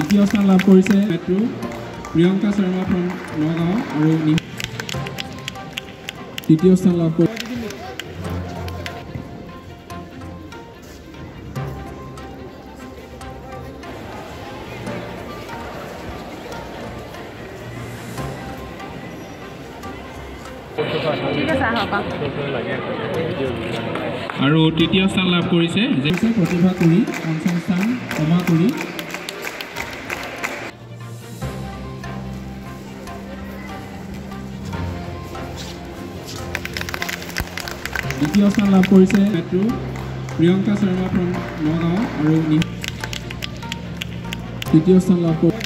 দ্বিতীয় স্থান লাভ কৰিছে মেট্ৰো প্ৰিয়ংকা শৰ্মা ফ্ৰম নগাঁও আৰু তৃতীয় স্থান লাভ কৰি আৰু তৃতীয় স্থান লাভ কৰিছে যে প্ৰতিভা কৰি পঞ্চম স্থান কমা কৰি। দ্বিতীয় স্থান লাভ কৰিছে মেট্ৰো প্ৰিয়ংকা শৰ্মা ফ্ৰম নগাঁও আৰু তৃতীয় স্থান লাভ কৰি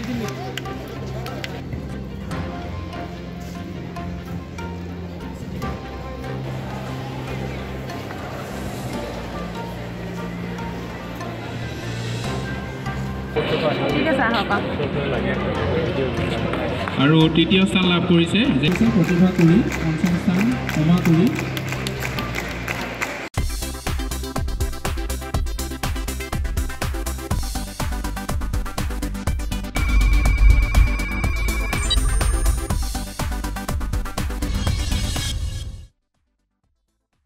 আৰু তৃতীয় স্থান লাভ কৰিছে যে প্ৰতিভা কৰি পঞ্চম স্থান কমা কৰি